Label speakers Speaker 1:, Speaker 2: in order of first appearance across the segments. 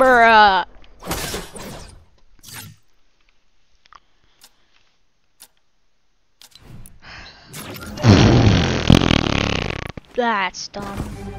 Speaker 1: Bruh. That's dumb.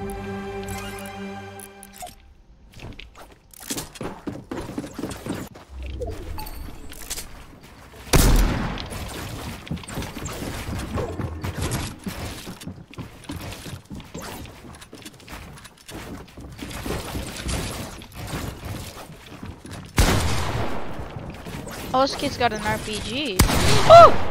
Speaker 1: This kid's got an RPG. Oh!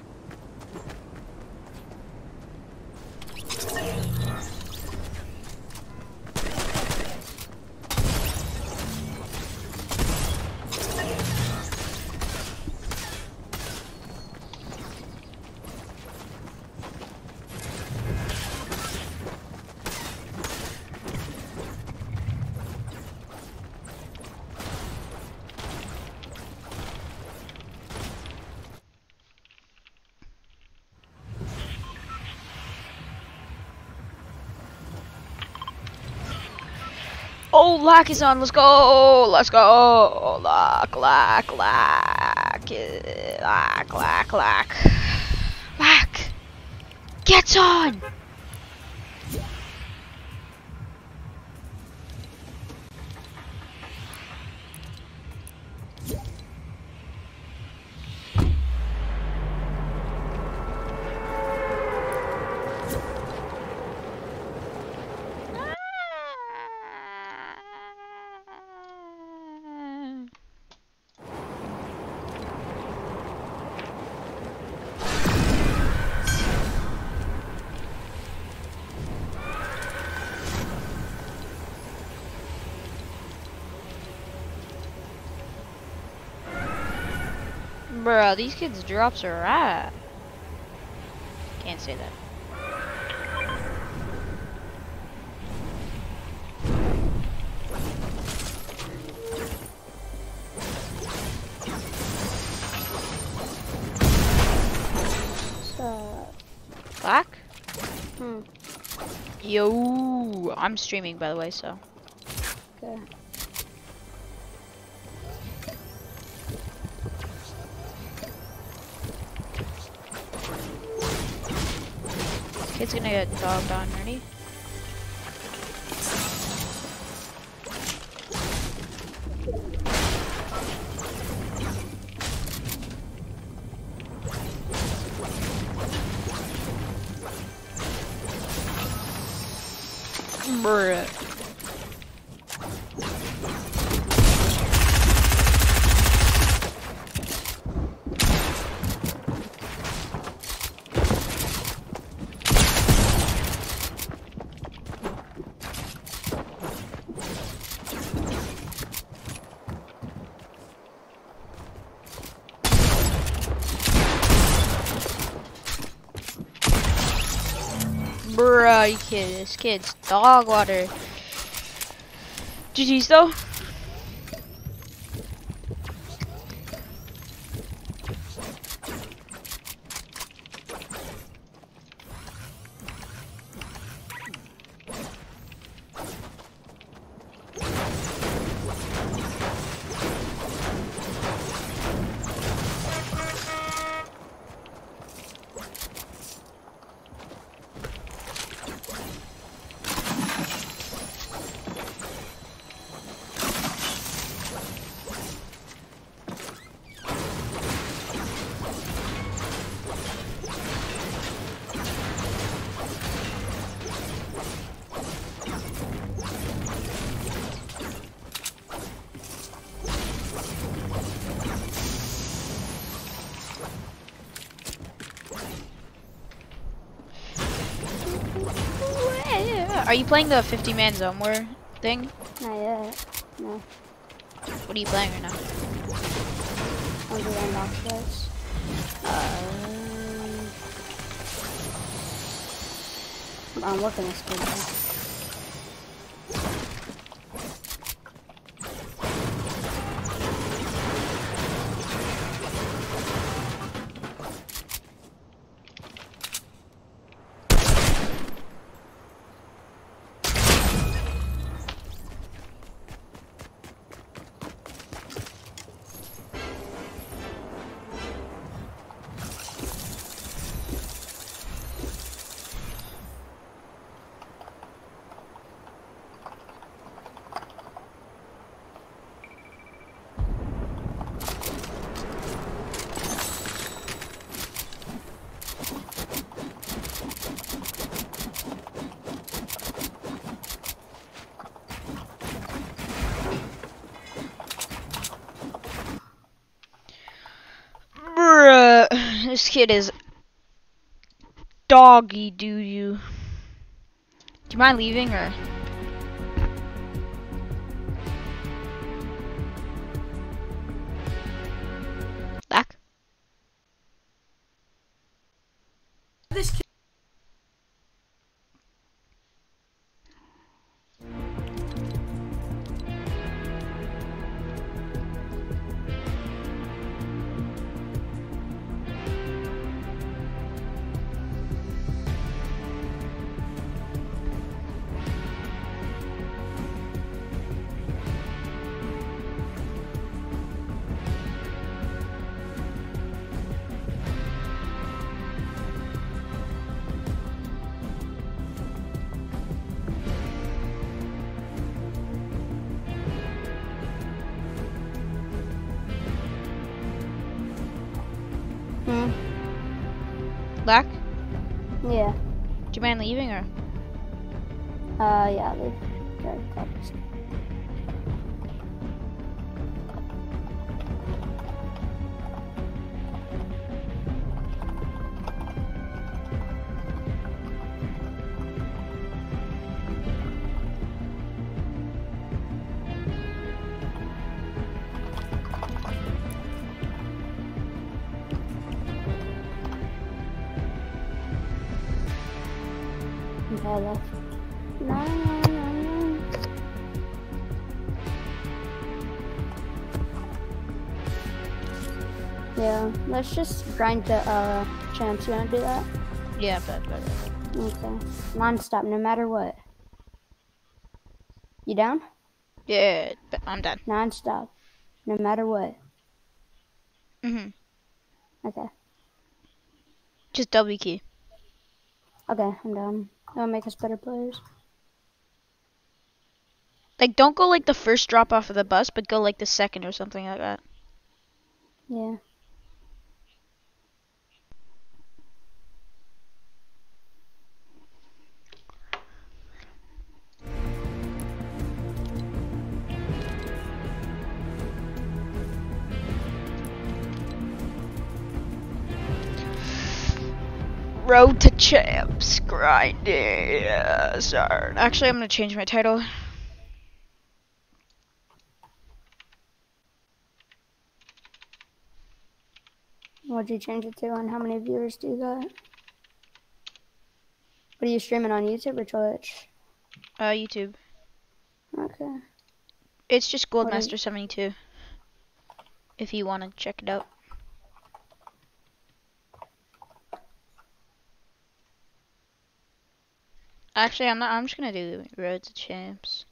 Speaker 1: Oh, lock is on. Let's go. Let's go. Lock, lock, lock. Lock, lock, lock. Lock. Gets on. Bro, these kids' drops are right. Can't say that. Black?
Speaker 2: Hmm.
Speaker 1: Yo, I'm streaming by the way, so. Kid's gonna get dogged on, ready? This kid's dog water. GG's though. Are you playing the 50 man zone war thing?
Speaker 2: Not yet. No.
Speaker 1: What are you playing right now?
Speaker 2: I'll do unlock this. Um, I'm working this good
Speaker 1: kid is doggy do you. Do you mind leaving or?
Speaker 2: Uh, yeah. Leave. There, copies. Let's just grind the uh champs. You wanna do that?
Speaker 1: Yeah, but, but,
Speaker 2: Okay. Non-stop, no matter what. You down?
Speaker 1: yeah, but I'm done.
Speaker 2: Non-stop, no matter what.
Speaker 1: Mhm.
Speaker 2: Okay.
Speaker 1: Just W key.
Speaker 2: Okay, I'm done. That'll make us better players.
Speaker 1: Like, don't go like the first drop off of the bus, but go like the second or something like that.
Speaker 2: Yeah.
Speaker 1: Road to champs, grinding. Sorry. Actually, I'm gonna change my title.
Speaker 2: What'd you change it to, and how many viewers do you got? What are you streaming on YouTube or Twitch?
Speaker 1: Uh, YouTube.
Speaker 2: Okay.
Speaker 1: It's just Goldmaster72. If you want to check it out. Actually, I'm not. I'm just gonna do Road to Champs.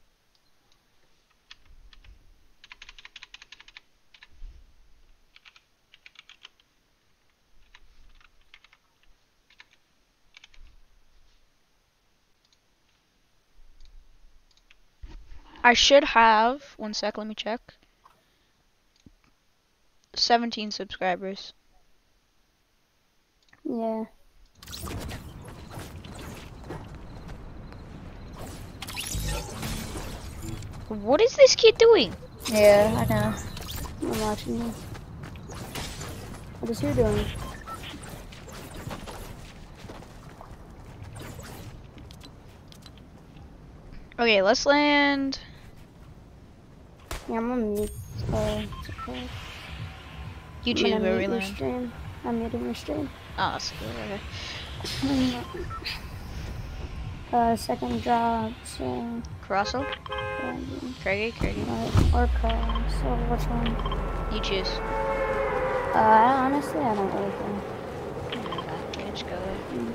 Speaker 1: I should have one sec. Let me check. 17 subscribers.
Speaker 2: Yeah.
Speaker 1: What is this kid doing?
Speaker 2: Yeah, I know. I'm watching you. What is he doing?
Speaker 1: Okay, let's land.
Speaker 2: Yeah, I'm gonna mute. Uh, what's it called? I'm
Speaker 1: where we
Speaker 2: your
Speaker 1: land.
Speaker 2: stream. I'm muting your stream.
Speaker 1: Oh, that's good. Okay.
Speaker 2: Uh, second job, so.
Speaker 1: Corosso?
Speaker 2: Yeah,
Speaker 1: Craggy? Craggy?
Speaker 2: uh, Or car, so which one?
Speaker 1: You choose.
Speaker 2: Uh, I, honestly, I don't really care.
Speaker 1: Okay, just go there.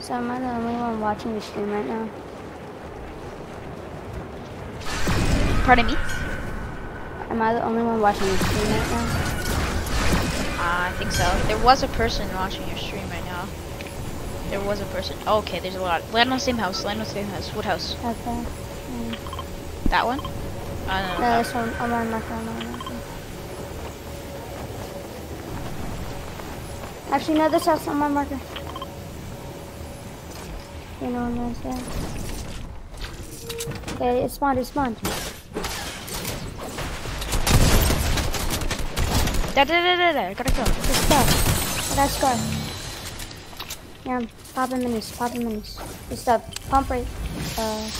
Speaker 2: So am I the only one watching the stream right now?
Speaker 1: Pardon me?
Speaker 2: Am I the only one watching the stream right now?
Speaker 1: Uh, I think so. There was a person watching your stream right now. There was a person. Oh, okay, there's a lot. Land on the same house. Land on the same house. What house?
Speaker 2: Okay.
Speaker 1: That one? I don't know.
Speaker 2: No, this one. I'm on my phone. I'm on my phone. Actually, no, this house on my marker. You know what I'm saying? Okay, it spawned, it spawned.
Speaker 1: Da da da da da. Gotta go.
Speaker 2: It's stuck. I got a scar. Yeah, popping minis, popping minis. It's stuck. Pump right. Uh,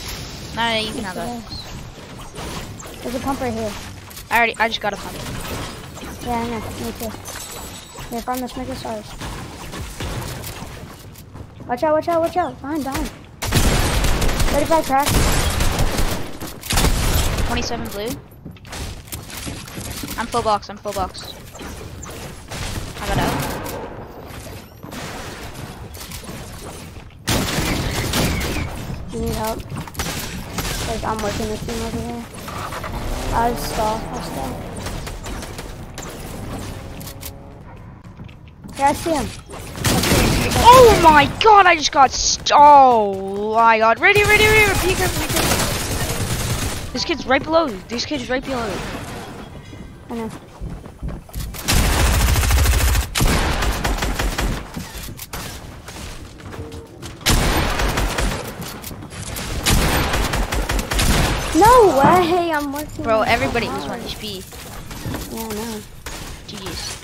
Speaker 1: No, no, you can have that.
Speaker 2: There's a pump right here.
Speaker 1: I already. I just got a pump.
Speaker 2: Yeah, I know. Me too. Here, farm this stars. Watch out, watch out, watch out. Behind, behind. 35 crack.
Speaker 1: 27 blue. I'm full box. I'm full box. I got out.
Speaker 2: You need help? I'm working with team over here. I'll stall. I'll stall. Yeah, I see him.
Speaker 1: Oh my god! I just got. St oh my god! Ready, ready, ready! Repeat, repeat, repeat. This kid's right below you. This kid's right below you.
Speaker 2: I know. No way! I'm working.
Speaker 1: Bro, everybody was. 1 HP.
Speaker 2: Yeah, I know.
Speaker 1: GG's.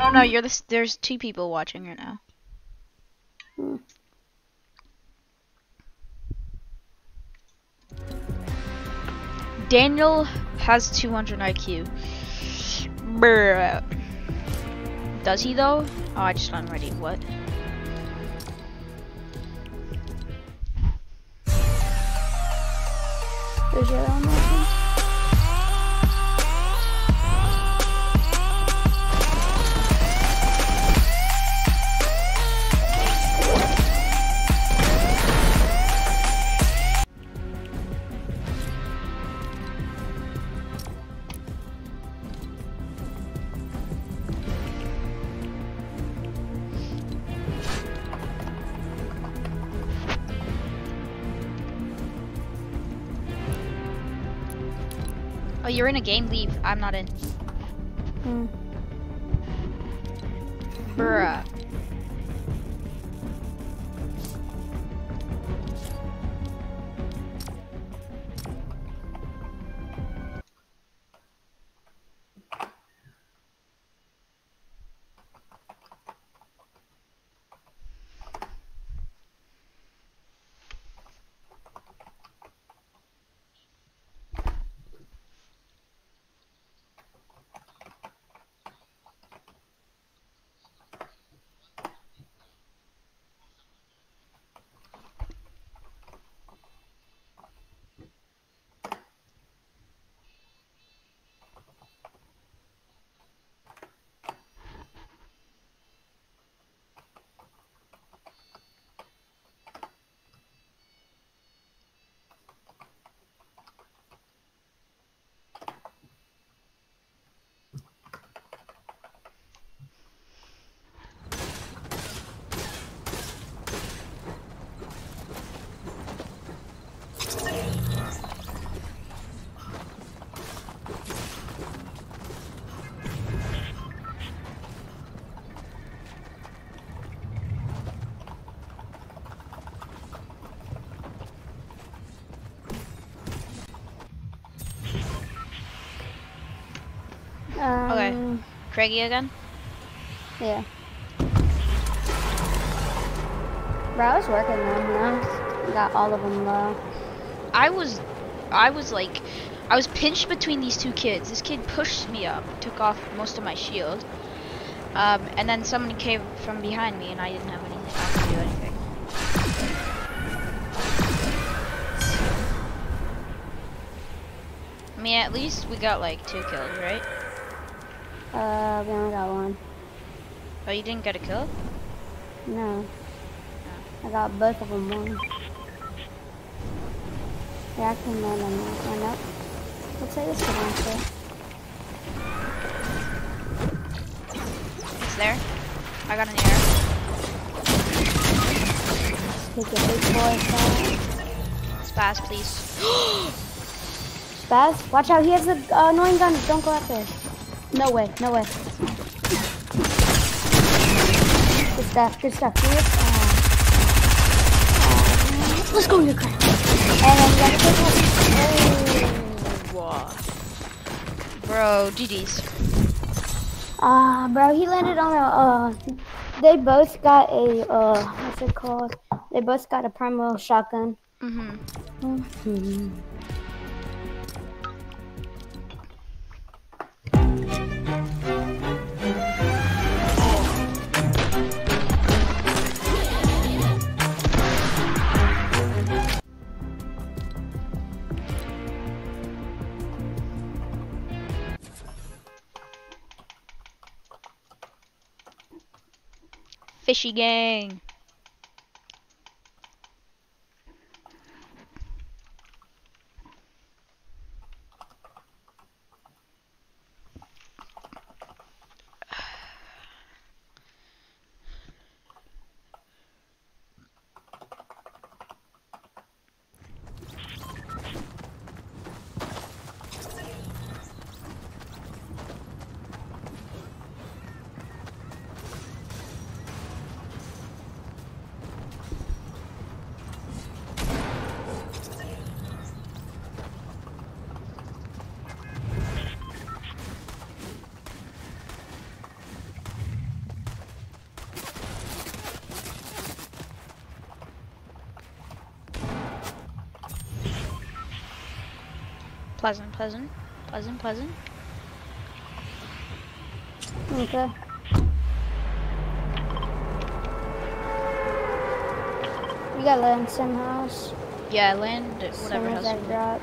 Speaker 1: Oh no, you're the. There's two people watching right now.
Speaker 2: Hmm.
Speaker 1: Daniel has 200 IQ. Bruh. Does he though? Oh, I just found ready. What?
Speaker 2: There's your own
Speaker 1: Oh, you're in a game. Leave. I'm not in.
Speaker 2: Hmm.
Speaker 1: Bruh. Craggy again?
Speaker 2: Yeah. Bro, I was working you know? Got all of them low.
Speaker 1: I was, I was like, I was pinched between these two kids. This kid pushed me up, took off most of my shield, um, and then someone came from behind me, and I didn't have anything I could do anything. I mean, at least we got like two kills, right?
Speaker 2: Uh, we only got one.
Speaker 1: Oh, you didn't get a kill?
Speaker 2: No. I got both of them one. Yeah, I can land on that one up. Looks like this could answer.
Speaker 1: It's there. I got an air.
Speaker 2: Take a big boy shot.
Speaker 1: Spaz, please.
Speaker 2: Spaz, watch out, he has the uh, annoying gun. Don't go out there. No way, no way. Good stuff, good stuff. Uh, let's go, you crap. And then you gotta take one.
Speaker 1: Whoa. Bro, GG's.
Speaker 2: Ah, bro, he landed on a, uh, they both got a, uh, what's it called? They both got a primal shotgun.
Speaker 1: Mm-hmm.
Speaker 2: Mhm.
Speaker 1: Fishy gang. Pleasant, pleasant, pleasant, pleasant.
Speaker 2: Okay. You got land some house.
Speaker 1: Yeah, land at whatever house.
Speaker 2: I drop.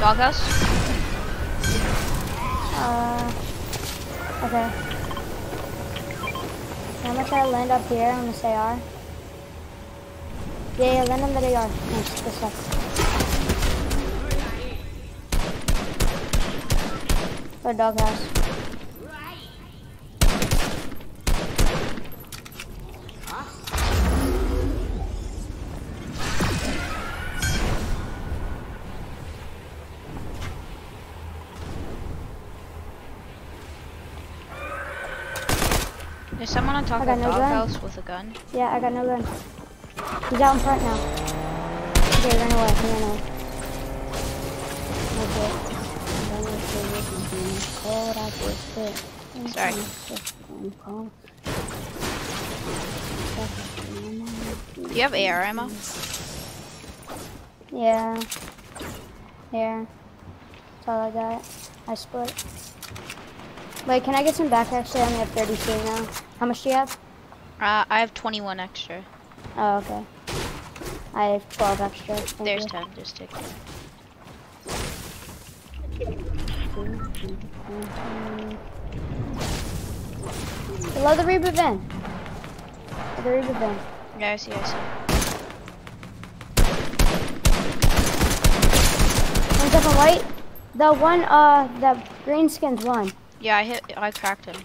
Speaker 1: Doghouse?
Speaker 2: Uh, okay. I'm gonna try to land up here on this AR. Yeah, yeah, land on the AR. Nice, good stuff. Or doghouse.
Speaker 1: There's someone on top
Speaker 2: I
Speaker 1: of the
Speaker 2: no
Speaker 1: doghouse with a gun.
Speaker 2: Yeah, I got no gun. He's out in front now. Okay, run away, ran away. Okay. Cold, I just quit.
Speaker 1: Sorry. Do you have AR ammo?
Speaker 2: Yeah. Yeah. That's all I got. I split. Wait, can I get some back? Actually, I only have 32 now. How much do you have?
Speaker 1: Uh, I have 21 extra.
Speaker 2: Oh, okay. I have 12 extra. Thank
Speaker 1: There's
Speaker 2: you.
Speaker 1: 10, just take it.
Speaker 2: Below the reboot van. The reboot van.
Speaker 1: Yeah, I see, I see.
Speaker 2: One's up on white. The one, uh, the green skin's one.
Speaker 1: Yeah, I hit, I cracked him.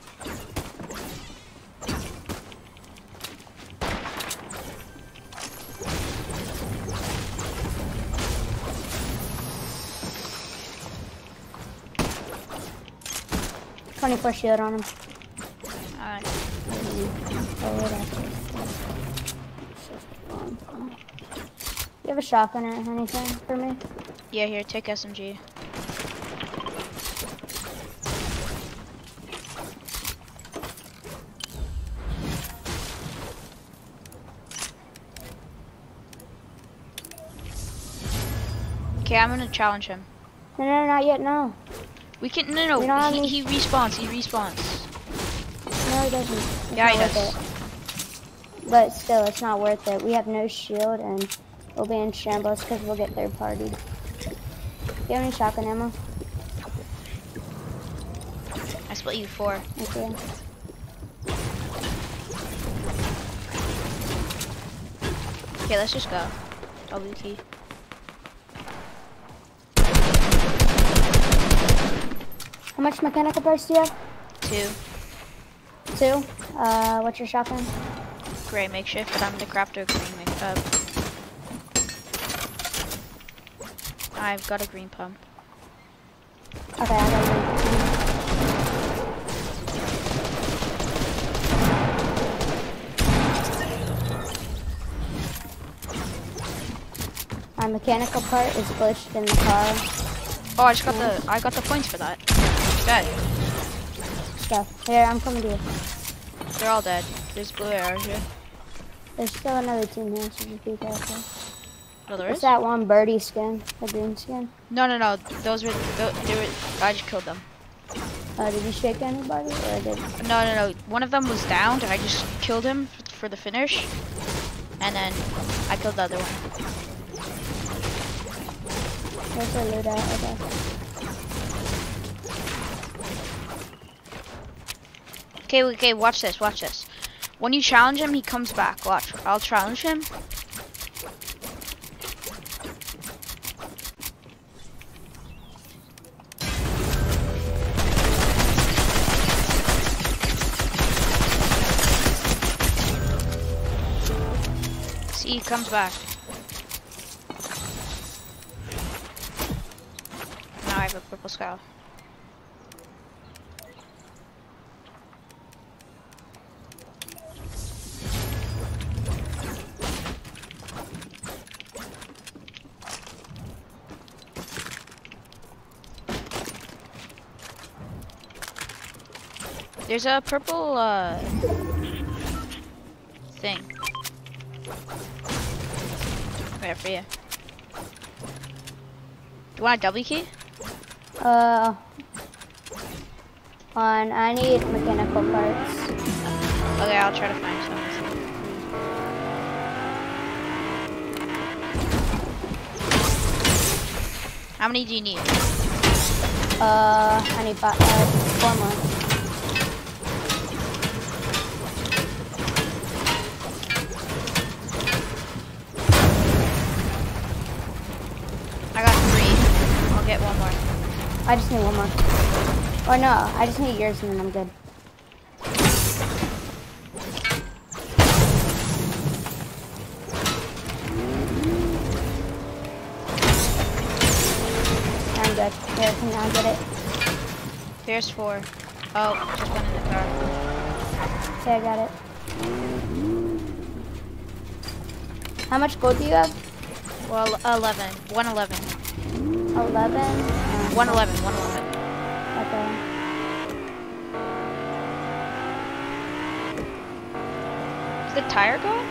Speaker 2: Twenty-four shield on him.
Speaker 1: Uh,
Speaker 2: You have a shotgun or anything for me?
Speaker 1: Yeah, here, take SMG. Okay, I'm gonna challenge him.
Speaker 2: No, no, not yet. No,
Speaker 1: We can no no
Speaker 2: We don't
Speaker 1: he, respawns, he respawns.
Speaker 2: no, he doesn't. It's
Speaker 1: Yeah, he does.
Speaker 2: it. But still, it's not worth it. We have no shield, and we'll be in shambles because we'll get third partied. Do you have any shotgun ammo?
Speaker 1: I split you four.
Speaker 2: Thank you.
Speaker 1: Okay, let's just go. W
Speaker 2: How much mechanical parts do you have?
Speaker 1: Two.
Speaker 2: Two. Uh, what's your shotgun?
Speaker 1: Gray makeshift, but I'm the crafter green make uh, I've got a green pump.
Speaker 2: Okay, I got you. My mechanical part is glitched in the car.
Speaker 1: Oh, I just got the I got the points for that. Dead.
Speaker 2: Stuff. Here, I'm coming to you.
Speaker 1: They're all dead. There's blue arrows here.
Speaker 2: There's still another team here, so just be careful.
Speaker 1: No, there
Speaker 2: It's
Speaker 1: is.
Speaker 2: that one birdie skin, the green skin.
Speaker 1: No, no, no. Those were tho- they were. I just killed them.
Speaker 2: Uh, did you shake anybody, or did?
Speaker 1: No, no, no. One of them was downed. I just killed him for the finish, and then I killed the other one.
Speaker 2: Where's the loot at? Okay.
Speaker 1: Okay, okay. Watch this. Watch this. When you challenge him, he comes back. Watch. I'll challenge him. See, he comes back. Now I have a purple skull. There's a purple uh thing. Right for you. Do you want a W key?
Speaker 2: Uh, on. I need mechanical parts.
Speaker 1: Okay, I'll try to find some. How many do you need?
Speaker 2: Uh, I need fi- uh, four more.
Speaker 1: I
Speaker 2: just need one more. Or no, I just need yours and then I'm good. I'm good. Here, can I get it?
Speaker 1: There's four. Oh, just one in the car.
Speaker 2: Okay, I got it. How much gold do you have?
Speaker 1: Well, 11. 111.
Speaker 2: 11? Uh,
Speaker 1: 111. 111.
Speaker 2: Okay.
Speaker 1: Is the tire gone?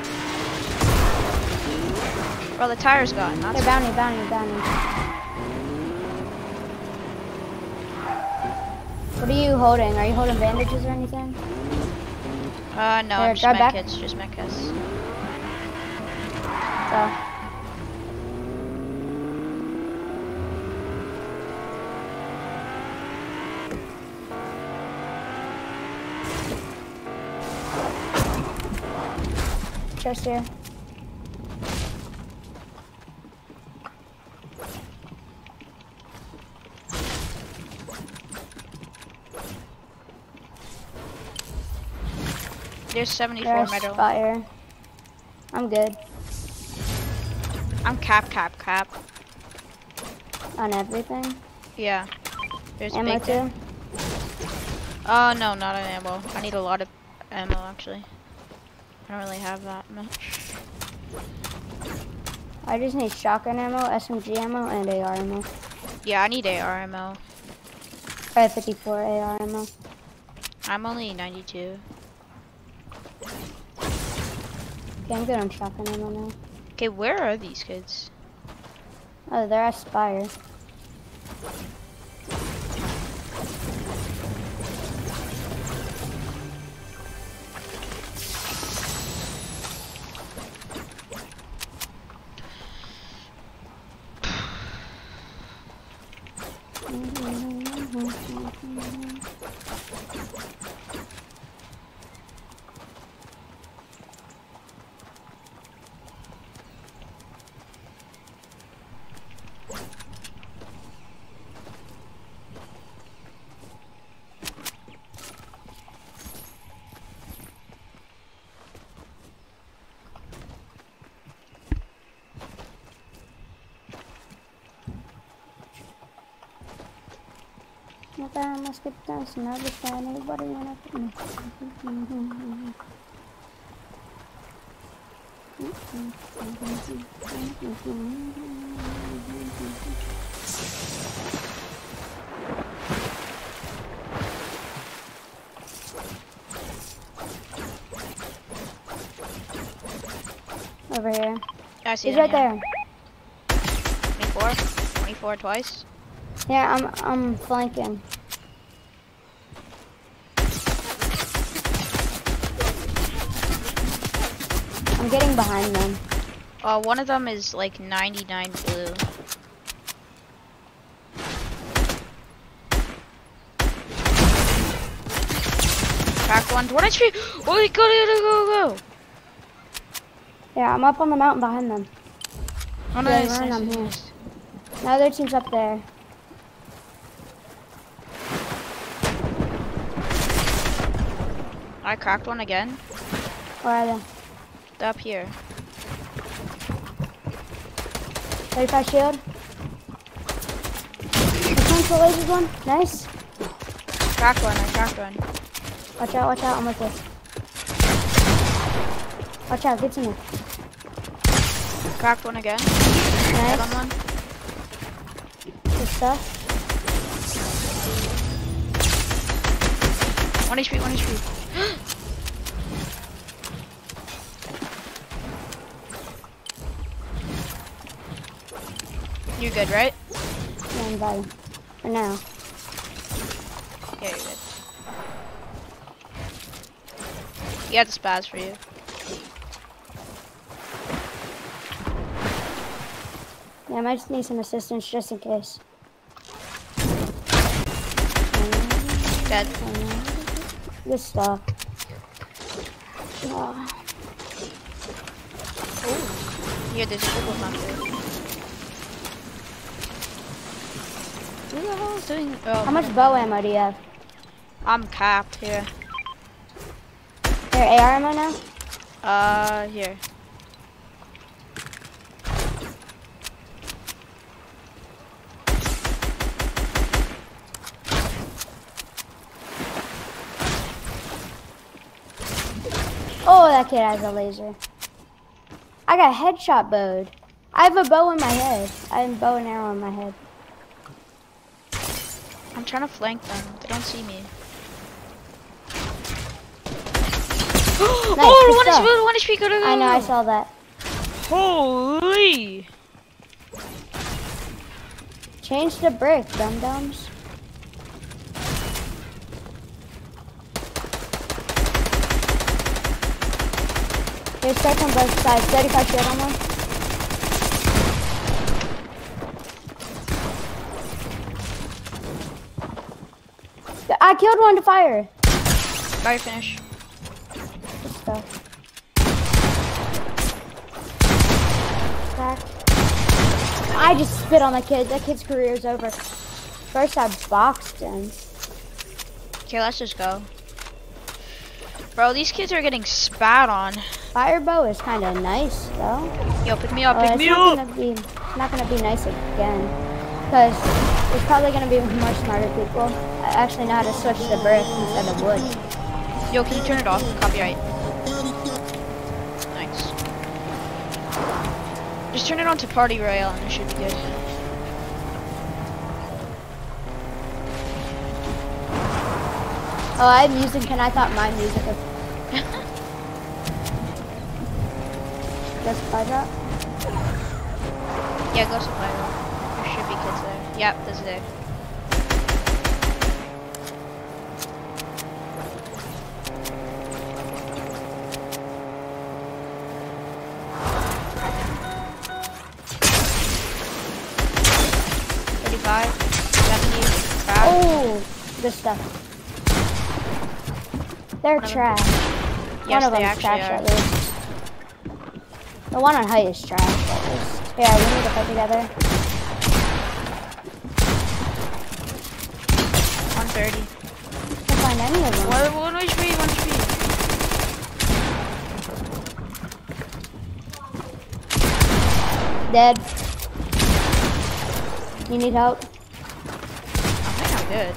Speaker 1: Well, the tire's gone. That's
Speaker 2: Here, bounty, bounty, bounty. What are you holding? Are you holding bandages or anything?
Speaker 1: Uh, no,
Speaker 2: Here,
Speaker 1: just medkits. Just medkits.
Speaker 2: So.
Speaker 1: There's 74
Speaker 2: There's
Speaker 1: medal.
Speaker 2: fire. I'm good
Speaker 1: I'm cap, cap, cap.
Speaker 2: on everything.
Speaker 1: Yeah. There's
Speaker 2: Ammo
Speaker 1: big.
Speaker 2: too.
Speaker 1: Oh no, not an ammo. I need a lot of ammo actually. I don't really have that much.
Speaker 2: I just need shotgun ammo, SMG ammo, and AR ammo.
Speaker 1: Yeah, I need AR ammo.
Speaker 2: I have 54 AR ammo.
Speaker 1: I'm only 92.
Speaker 2: Okay, I'm good on shotgun ammo now.
Speaker 1: Okay, where are these kids?
Speaker 2: Oh, they're at Spire. Thank you. Mata mas kita sinabi sa anybody wanna Over here.
Speaker 1: I see
Speaker 2: He's
Speaker 1: them,
Speaker 2: right
Speaker 1: yeah.
Speaker 2: there.
Speaker 1: 24. 24 twice.
Speaker 2: Yeah, I'm I'm flanking. I'm getting behind them.
Speaker 1: Uh, one of them is like 99 blue. Cracked one. What HP? Oh, go, go, go, go.
Speaker 2: Yeah, I'm up on the mountain behind them.
Speaker 1: Oh,
Speaker 2: Yeah,
Speaker 1: nice,
Speaker 2: run,
Speaker 1: nice, nice.
Speaker 2: Now their team's up there.
Speaker 1: I cracked one again.
Speaker 2: Where are they?
Speaker 1: They're up here.
Speaker 2: 35 shield. This one's the laser one. Nice.
Speaker 1: Cracked one. I cracked one.
Speaker 2: Watch out, watch out. I'm with this. Watch out, get to me.
Speaker 1: Cracked one again. Hit on
Speaker 2: Nice.
Speaker 1: one.
Speaker 2: Good stuff.
Speaker 1: One HP. One HP. You're good, right?
Speaker 2: Yeah, I'm. For now.
Speaker 1: Yeah, you're good. You got the spaz for you.
Speaker 2: Yeah, I might just need some assistance just in case.
Speaker 1: Dead.
Speaker 2: Um, Good stuff. Oh,
Speaker 1: Yeah, there's a triple hunter. Who the hell is doing? Oh,
Speaker 2: How much bow ammo do you have?
Speaker 1: I'm capped here.
Speaker 2: Your AR ammo now?
Speaker 1: Uh, here.
Speaker 2: Oh, that kid has a laser. I got headshot bowed. I have a bow in my head. I have a bow and arrow in my head.
Speaker 1: I'm trying to flank them. They don't see me.
Speaker 2: Nice,
Speaker 1: oh, one. HP, one HP, go, go, go.
Speaker 2: I know, I saw that.
Speaker 1: Holy!
Speaker 2: Change the brick, dum There's strike on both sides. 35 shield on one. I killed one to fire.
Speaker 1: Fire finish.
Speaker 2: Good stuff. Crack. I just spit on that kid. That kid's career is over. First I boxed him.
Speaker 1: Okay, let's just go. Bro, these kids are getting spat on.
Speaker 2: Fire bow is kind of nice though.
Speaker 1: Yo, pick me up, pick
Speaker 2: it's
Speaker 1: me
Speaker 2: not
Speaker 1: up.
Speaker 2: gonna be not gonna be nice again, because there's probably gonna be more smarter people. I actually know how to switch to brick instead of wood.
Speaker 1: Yo, can you turn it off? Copyright. Nice. Just turn it on to Party Royale and it should be good.
Speaker 2: Oh, I have music and I thought my music was supply drop.
Speaker 1: Yeah, go supply room. There should be kids there. Yep, there's there. Thirty-five, seventy, five.
Speaker 2: Oh, good stuff. They're
Speaker 1: One of them-
Speaker 2: trash.
Speaker 1: yes,
Speaker 2: one of them's trash
Speaker 1: are.
Speaker 2: at least. The one on height is trash at least. Yeah, we need to fight together.
Speaker 1: One thirty.
Speaker 2: Can't find any of them.
Speaker 1: One, one HP, one HP.
Speaker 2: Dead. You need help?
Speaker 1: I think I'm good.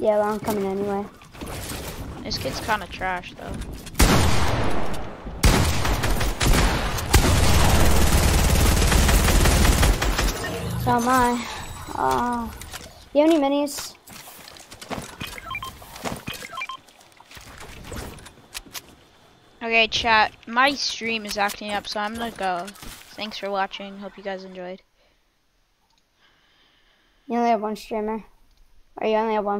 Speaker 2: Yeah, well, I'm coming anyway.
Speaker 1: This kid's kind of trash though.
Speaker 2: So am I. Uh, you have any minis?
Speaker 1: Okay, chat. My stream is acting up, so I'm gonna go. Thanks for watching. Hope you guys enjoyed.
Speaker 2: You only have one streamer. Or you only have one